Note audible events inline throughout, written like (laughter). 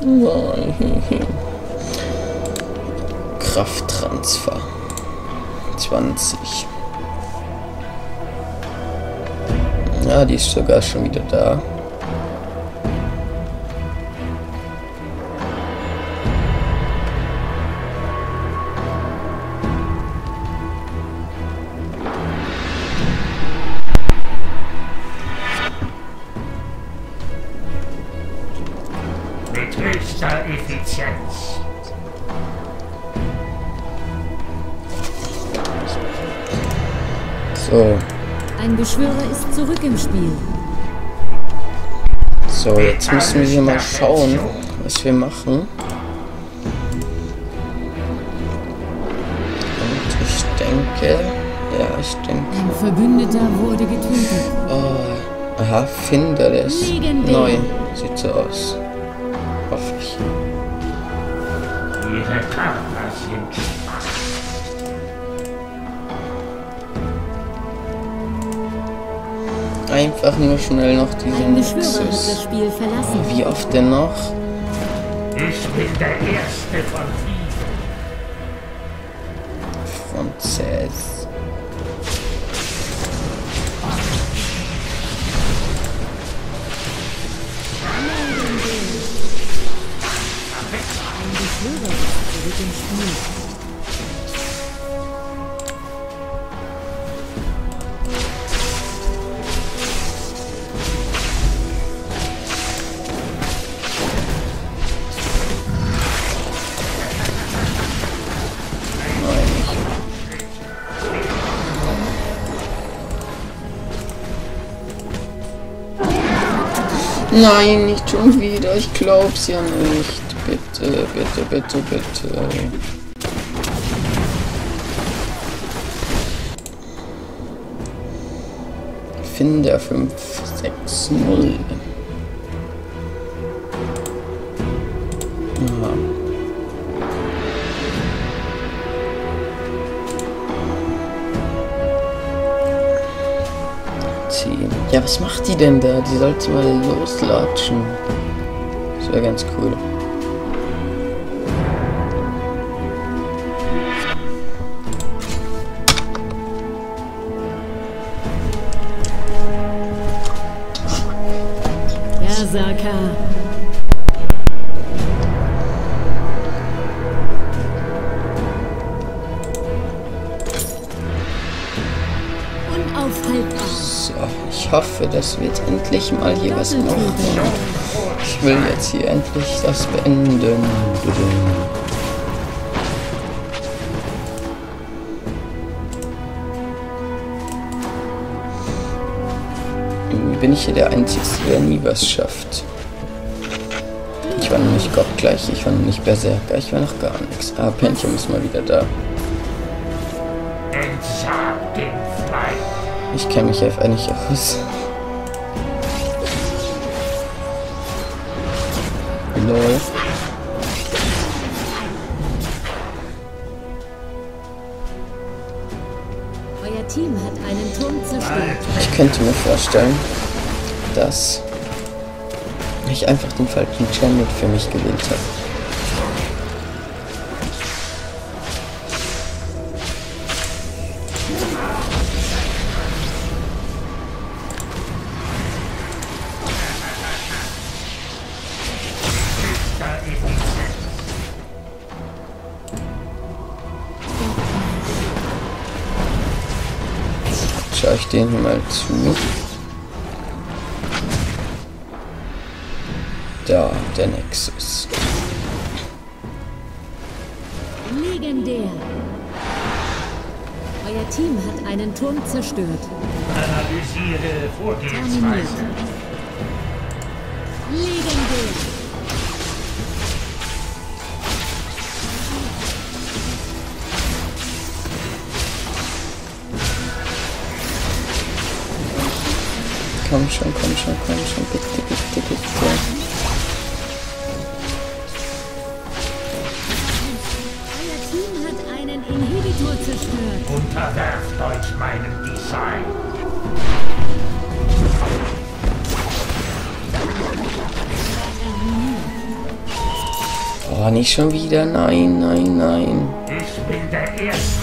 (laughs) Krafttransfer. 20. Ja, die ist sogar schon wieder da. Effizienz. So, Ein Beschwörer ist zurück im Spiel. so, jetzt müssen wir hier mal schauen, was wir machen. Und ich denke, ja, ich denke, Ein Verbündeter wurde getötet. oh, aha, Finder, der ist neu. Sieht so aus. Einfach nur schnell noch. Spiel verlassen. Wie oft denn noch? Ich bin der Erste von vielen. Von. Zurück im Spiel. Nein, nicht schon wieder. Ich glaub's ja nicht. Bitte, bitte, bitte, bitte. Finder 560. Aha. Ja, was macht die denn da? Die sollte mal loslatschen. Das wäre ganz cool. Berserker. Unaufhaltbar. So, ich hoffe, dass wir jetzt endlich mal hier was machen. Ich will jetzt hier endlich das beenden. Bin ich hier der Einzige, der nie was schafft. Ich war noch nicht Gott gleich, ich war noch nicht Berserker, ich war noch gar nichts. Ah, Pentium ist mal wieder da. Ich kenne mich einfach nicht aus. Lol. Euer Team hat einen Turm zerstört. Ich könnte mir vorstellen, dass ich einfach den falschen Channel für mich gewählt habe. Höchster Effizienz. Schau ich den mal zu. Da, der Nexus. Legendär. Euer Team hat einen Turm zerstört. Analysiere Vorgehensweise. Legendär. Komm schon, komm schon, komm schon, bitte, bitte, bitte. Zerstört. Unterwerft euch meinem Design. Oh, nicht schon wieder. Nein, nein, nein. Ich bin der Erste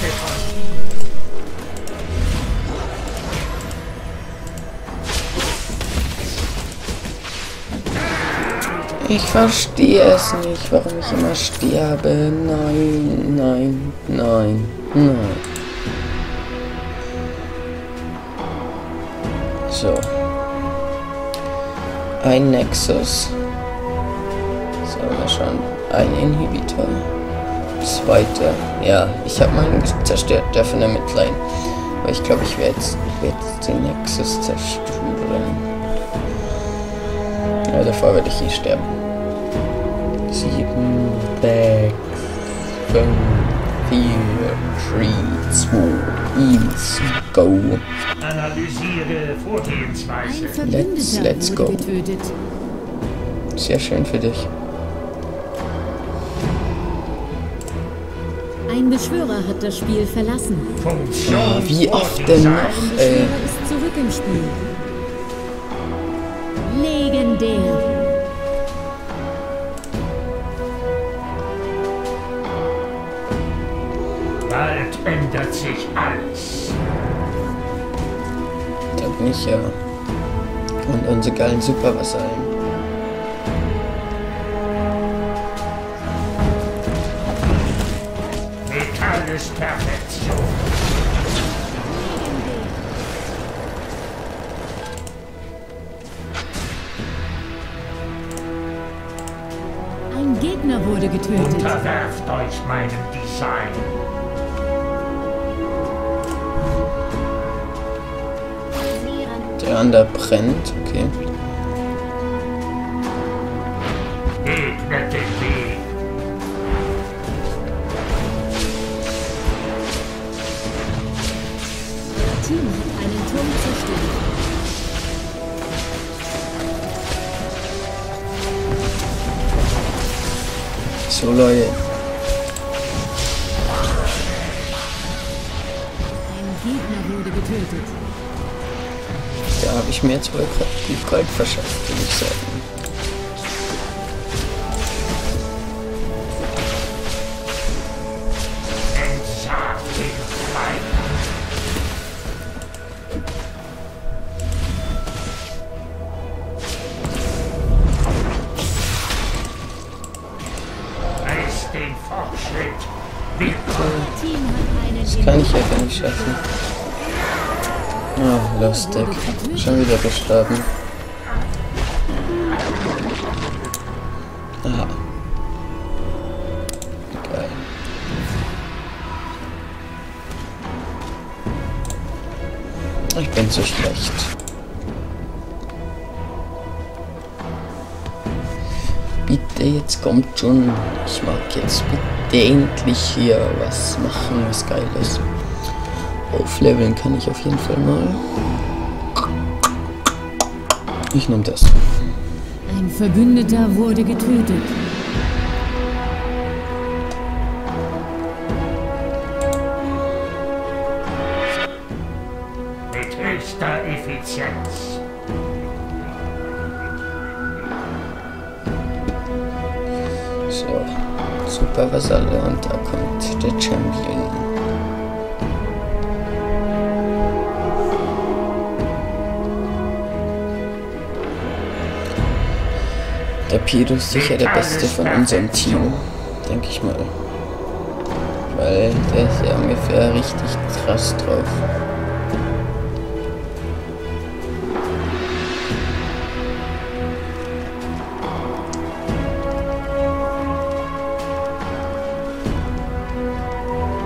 Ich verstehe es nicht, warum ich immer sterbe. Nein, nein, nein, nein. So. Ein Nexus. So, mal schauen. Ein Inhibitor. Zweiter. Ja, ich habe meinen zerstört, dürfen damit leiden. Aber ich glaube, ich werde jetzt, werd den Nexus zerstören. Ja, davor werde ich eh sterben. Sieben, sechs, fünf, vier, drei, zwei, eins, go. Analysiere Ein Vorgehensweise. Let's wurde go. getötet. Sehr schön für dich. Ein Beschwörer hat das Spiel verlassen. Funktion Ah, wie oft denn noch? Ein Ey. Beschwörer ist zurück im Spiel. Legendär. Bald ändert sich alles. Da bin ich ja. Und unsere geilen Supervasallen. Metall ist Perfektion. Ein Gegner wurde getötet. Unterwerft euch meinem Design. Einen Turm zerstört. So Leute. Ein Gegner wurde getötet. Da habe ich mir jetzt wohl die Gold verschafft, würde ich sagen. Das kann ich ja gar nicht schaffen. Ah, lustig. Schon wieder gestorben. Aha. Geil. Ich bin zu schlecht. Bitte, jetzt kommt schon. Ich mag jetzt bitte endlich hier was machen, was Geiles. Aufleveln kann ich auf jeden Fall mal. Ich nehme das. Ein Verbündeter wurde getötet. Mit höchster Effizienz. So, super Vasalle und da kommt der Champion. Der Pido ist sicher der Beste von unserem Team, denke ich mal. Weil der ist ja ungefähr richtig krass drauf.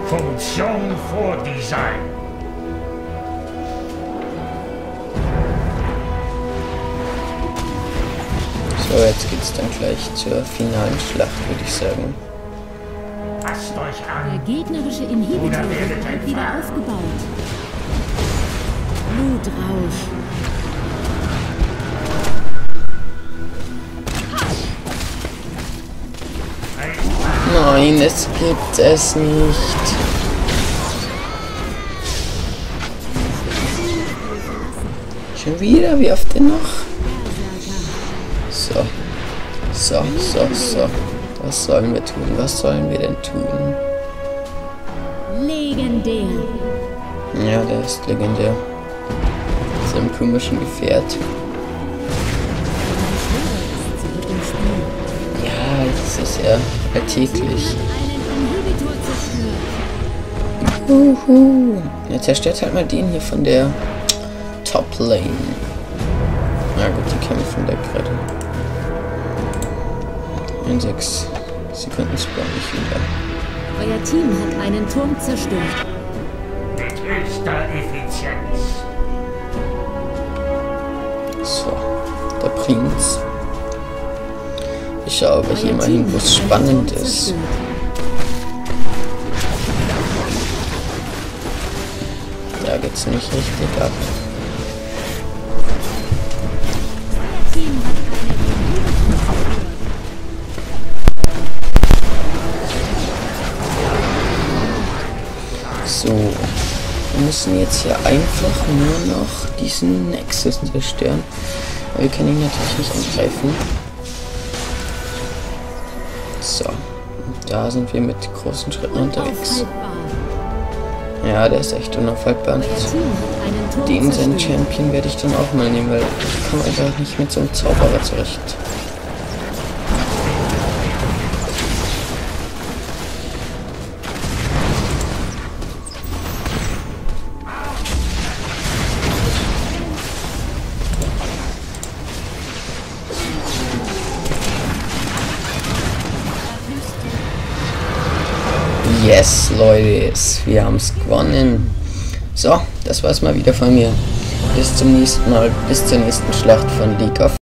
Funktion vor So, jetzt geht's dann gleich zur finalen Schlacht, würde ich sagen. Passt euch Der an. gegnerische Inhibitor wird wieder aufgebaut. Blutrausch. Nein, es gibt es nicht. Schon wieder? Wie oft denn noch? So. So, so. Was sollen wir tun? Was sollen wir denn tun? Legendär. Ja, der ist legendär. So einem komischen Gefährt. Ja, das ist ja alltäglich. Uhu. Er zerstört halt mal den hier von der Top Lane. Na gut, die kämpfen da sechs Sekunden spawn ich wieder. Euer Team hat einen Turm zerstört. Mit höchster Effizienz. So, der Prinz. Ich schaue aber hier mal hin, wo es spannend ist. Da geht's nicht richtig ab. Müssen jetzt hier einfach nur noch diesen Nexus zerstören. Wir können ihn natürlich nicht angreifen. So, da sind wir mit großen Schritten unterwegs. Ja, der ist echt unaufhaltbar. Den zerstört. Champion werde ich dann auch mal nehmen, weil ich komme einfach nicht mit so einem Zauberer zurecht. Leute, wir haben es gewonnen. So, das war's mal wieder von mir. Bis zum nächsten Mal, bis zur nächsten Schlacht von League of